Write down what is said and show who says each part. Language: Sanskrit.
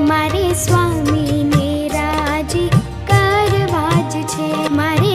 Speaker 1: મારે સ્વામીને રાજી કરવા જ છે. મારે